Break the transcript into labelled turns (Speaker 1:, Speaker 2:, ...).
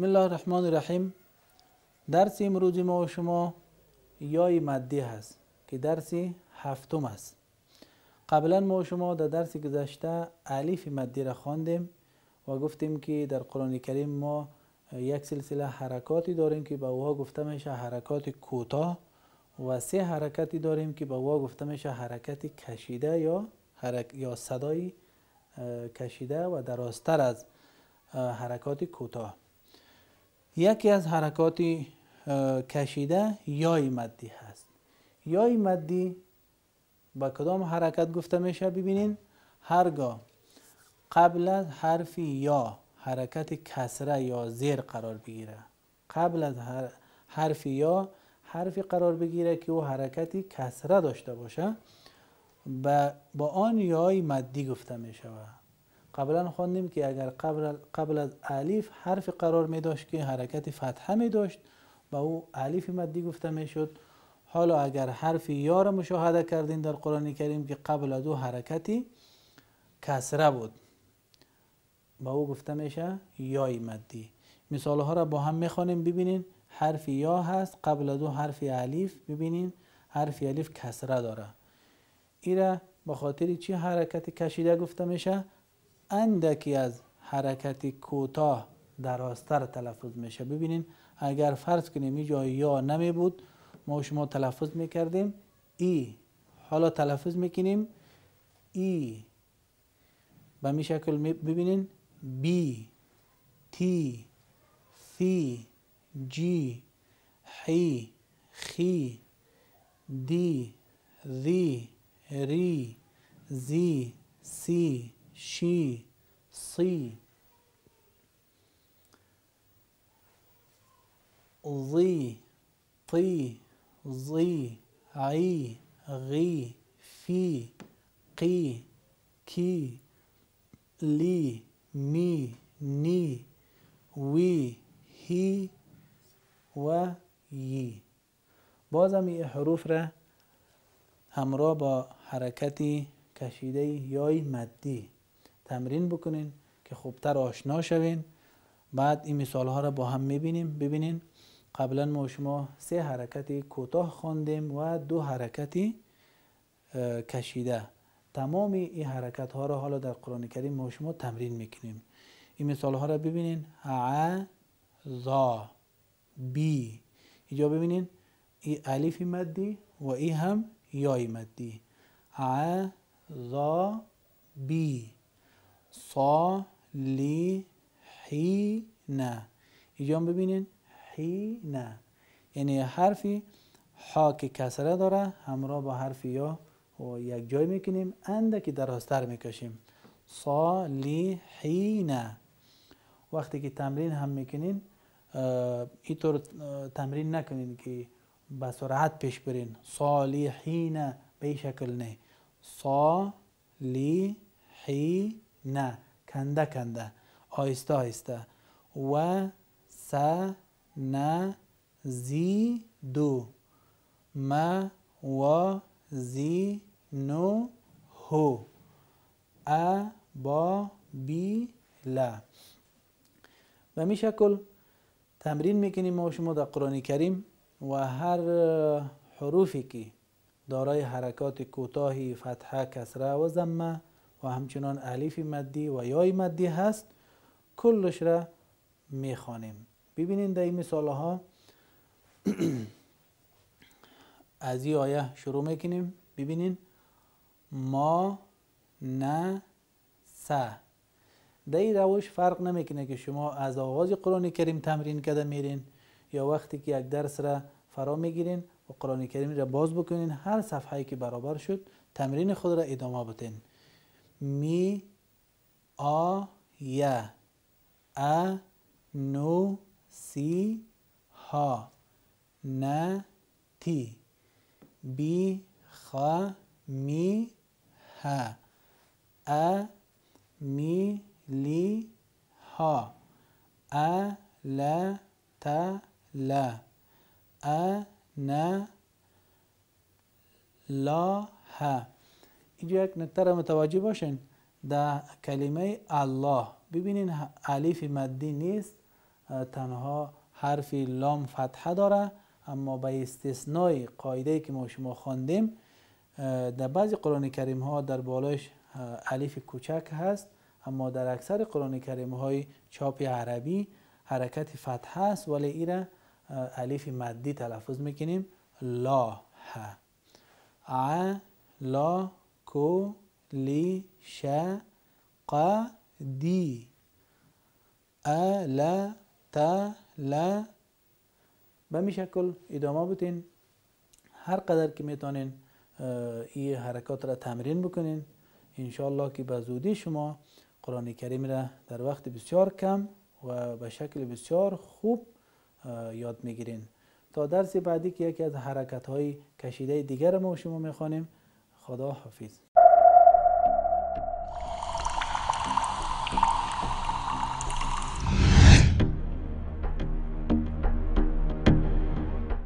Speaker 1: بسم الله الرحمن الرحیم. درس امروز ما و شما یای مدی هست که درس هفتم است. قبلا ما و شما در درس گذشته الف مدی را خواندیم و گفتیم که در قرآن کریم ما یک سلسله حرکاتی داریم که به اوها گفته میشه حرکات کوتاه و سه حرکتی داریم که به اوها گفته میشه حرکت کشیده یا حرک یا صدای کشیده و درازتر از حرکات کوتاه. یکی از حرکات کشیده یای مدی هست. یای مدی با کدام حرکت گفته میشه ببینین؟ هرگاه قبل از حرف یا حرکت کسره یا زیر قرار بگیره. قبل از حرف یا حرفی قرار بگیره که او حرکتی کسره داشته باشه با آن یای مدی گفته می شود قبلا خواندیم که اگر قبل, قبل از الف حرف قرار می داشت که حرکت فتحه می داشت با او الف مدی گفته می شد حالا اگر حرف یا را مشاهده کردین در قرآن کریم که قبل از او حرکتی کسره بود. با او گفته میشه یای مدی. مثال ها را با هم می‌خوانیم ببینین حرف یا هست قبل از او حرف الف ببینین حرف الف کسره داره. ایره با خاطر چی حرکت کشیده گفته میشه؟ اندکی از حرکت کوتاه درازتر تلفظ میشه. ببینین اگر فرض کنیم اینجا یا نمی بود ما شما تلفظ می‌کردیم. ای. حالا تلفظ می‌کنیم. ای. به می شکل ببینین. بی. تی. سی جی. حی. خی. دی. ذی ری. زی. سی. شي صي. ضي طي ظي عي غي في قي كي لي مي ني وي هي و ی بازم این حروف را همراه با حرکتی کشیده یای مدی. تمرین بکنین که خوبتر آشنا شوین. بعد این مثال ها را با هم می‌بینیم. ببینین قبلا ما شما سه حرکت کوتاه خواندیم و دو حرکتی کشیده. تمام این حرکت ها را حالا در قرآن کریم ما شما تمرین می‌کنیم. این مثال ها را ببینین. ع ذا بی اینجا ببینین. ای الف مدی و ای هم یای مدی. ع ذا بی نه اینجا ببینین. نه یعنی حرفی ها که کسره داره همراه با حرف یا و یک جای می‌کنیم اندکی درازتر می‌کشیم. نه وقتی که تمرین هم می‌کنین اینطور تمرین نکنین که به سرعت پیش برین. صالحین به این شکل نه. صالحین. نه کنده کنده. آیسته آیسته و س ن زی دو ما و زی نو هو ا با بی لا به می شکل تمرین می‌کنیم ما شما در قرآن کریم و هر حروفی که دارای حرکات کوتاهی فتحه کسره و زمه و همچنان الف مدی و یای مدی هست کلش را می‌خوانیم. ببینید در این مثال ها از این آیه شروع می‌کنیم. ببینین. ما نه سه. در این روش فرق نمی‌کنه که شما از آغاز قرآن کریم تمرین کرده میرین یا وقتی که یک درس را فرا می‌گیرین و قرآن کریم را باز بکنین هر صفحه که برابر شد تمرین خود را ادامه بتین می آ ی ا نو سی ها ن تی بی خ می ه ا می لی ها ا ل ت ل ا ن لا ه اینجا یک نکته متوجه باشین. در کلمه الله. ببینین الف مدی نیست. تنها حرف لام فتحه داره. اما به استثنای قاعده که ما شما خواندیم در بعضی قرآن کریم ها در بالایش الف کوچک هست. اما در اکثر قرآن کریم های چاپ عربی حرکت فتحه است. ولی ایره الف مدی تلفظ می‌کنیم. لا ه. ع لا کو لی ش ق دی ا ل به می شکل ادامه بتین هر قدر که می‌تونین این حرکات را تمرین بکنین انشاءالله که به زودی شما قرآن کریم را در وقت بسیار کم و به شکل بسیار خوب یاد می‌گیرین. تا درس بعدی که یکی از حرکت های کشیده دیگر ما شما می‌خوانیم خدا حافظ